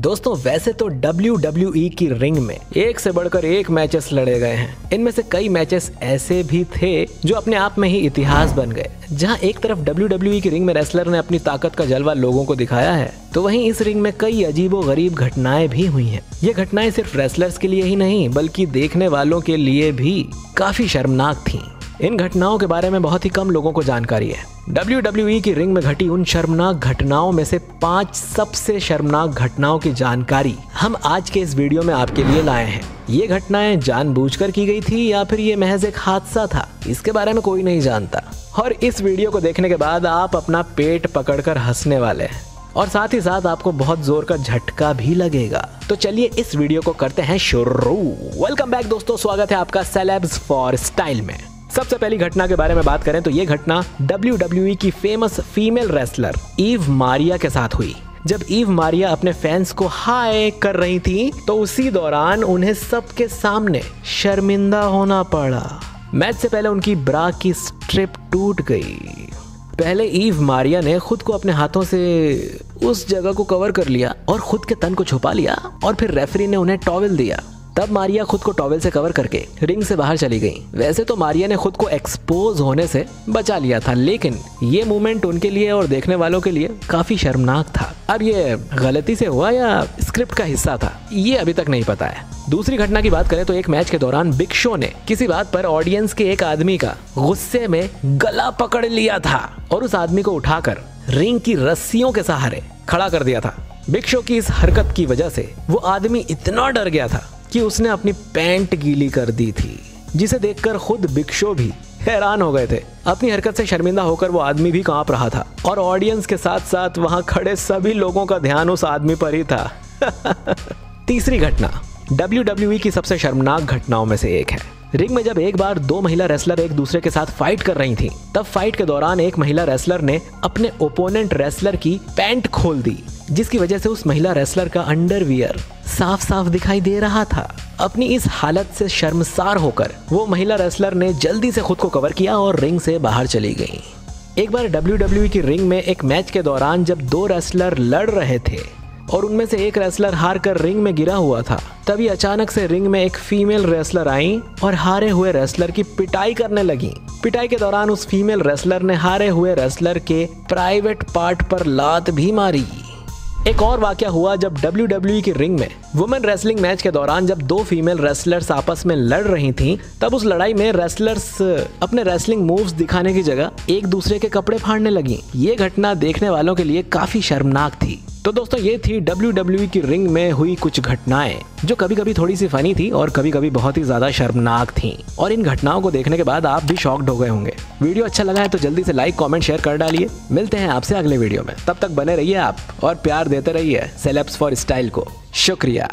दोस्तों, वैसे तो WWE की रिंग में एक से बढ़कर एक मैचेस लड़े गए हैं। इनमें से कई मैचेस ऐसे भी थे जो अपने आप में ही इतिहास बन गए। जहाँ एक तरफ़ WWE की रिंग में रेसलर ने अपनी ताकत का जलवा लोगों को दिखाया है तो वहीं इस रिंग में कई अजीबो गरीब घटनाएँ भी हुई हैं। ये घटनाएँ सिर्फ़ रेसलर्स के लिए ही नहीं, बल्कि देखने वालों के लिए भी काफ़ी शर्मनाक थीं। इन घटनाओं के बारे में बहुत ही कम लोगों को जानकारी है। WWE की रिंग में घटी उन शर्मनाक घटनाओं में से पाँच सबसे शर्मनाक घटनाओं की जानकारी हम आज के इस वीडियो में आपके लिए लाए हैं। ये घटनाएँ जानबूझकर की गई थी या फिर ये महज एक हादसा था? इसके बारे में कोई नहीं जानता। और इस वीडियो को देखने के बाद आप अपना पेट पकड़कर हंसने वाले हैं। और साथ ही साथ आपको बहुत ज़ोर का झटका भी लगेगा। तो चलिए इस वीडियो को करते हैं शुरू। वेलकम बैक दोस्तों, स्वागत है आपका सेलेब्स फॉर स्टाइल में। सबसे पहली घटना के बारे में बात करें तो ये घटना WWE की famous female wrestler Eve Maria के साथ हुई। जब ईव मारिया अपने फैंस को हाय कर रही थी तो उसी दौरान उन्हें सबके सामने शर्मिंदा होना पड़ा। मैच से पहले उनकी ब्रा की स्ट्रिप टूट गई। पहले ईव मारिया ने खुद को अपने हाथों से उस जगह को कवर कर लिया और खुद के तन को छुपा लिया और फिर रेफरी ने उन्हें टॉवल दिया। तब मारिया खुद को टॉवेल से कवर करके रिंग से बाहर चली गई। वैसे तो मारिया ने खुद को एक्सपोज होने से बचा लिया था, लेकिन ये मूवमेंट उनके लिए और देखने वालों के लिए काफ़ी शर्मनाक था। अब ये गलती से हुआ या स्क्रिप्ट का हिस्सा था, ये अभी तक नहीं पता है। दूसरी घटना की बात करें तो एक मैच के दौरान बिग शो ने किसी बात पर ऑडियंस के एक आदमी का गुस्से में गला पकड़ लिया था और उस आदमी को उठाकर रिंग की रस्सियों के सहारे खड़ा कर दिया था। बिग शो की इस हरकत की वजह से वो आदमी इतना डर गया था कि उसने अपनी पैंट गीली कर दी थी, जिसे देखकर खुद बिग भी हैरान हो गए थे। अपनी हरकत से शर्मिंदा होकर वो आदमी भी काँप रहा था और ऑडियंस के साथ साथ वहाँ खड़े सभी लोगों का ध्यान उस आदमी पर ही था। तीसरी घटना WWE की सबसे शर्मनाक घटनाओं में से एक है। रिंग में जब एक बार दो महिला रेसलर एक दूसरे के साथ फाइट कर रही थी, तब फाइट के दौरान एक महिला रेसलर ने अपने ओपोनेंट रेसलर की पैंट खोल दी। जिसकी वजह से उस महिला रेसलर का अंडरवियर साफ़ साफ़ दिखाई दे रहा था। अपनी इस हालत से शर्मसार होकर वो महिला रेसलर ने जल्दी से खुद को कवर किया और रिंग से बाहर चली गई। एक बार डब्ल्यू की रिंग में एक मैच के दौरान जब दो रेसलर लड़ रहे थे और उनमें से एक रेसलर हार कर रिंग में गिरा हुआ था, तभी अचानक से रिंग में एक फीमेल रेसलर आई और हारे हुए रेसलर की पिटाई करने लगी। पिटाई के दौरान उस फीमेल रेसलर ने हारे हुए रेसलर के प्राइवेट पार्ट पर लात भी मारी। एक और वाक्य हुआ जब डब्ल्यू डब्ल्यू की रिंग में वुमेन रेसलिंग मैच के दौरान जब दो फीमेल रेसलर्स आपस में लड़ रही थीं, तब उस लड़ाई में रेसलर्स अपने रेसलिंग मूव्स दिखाने की जगह एक दूसरे के कपड़े फाड़ने लगी। ये घटना देखने वालों के लिए काफ़ी शर्मनाक थी। तो दोस्तों, ये थी डब्ल्यू डब्ल्यू की रिंग में हुई कुछ घटनाएँ, जो कभी कभी थोड़ी सी फनी थी और कभी कभी बहुत ही ज़्यादा शर्मनाक थी। और इन घटनाओं को देखने के बाद आप भी शॉक्ड हो गए होंगे। वीडियो अच्छा लगा है तो जल्दी से लाइक, कमेंट, शेयर कर डालिए। मिलते हैं आपसे अगले वीडियो में। तब तक बने रहिए आप और प्यार देते रहिए सेलेब्स फॉर स्टाइल को। शुक्रिया।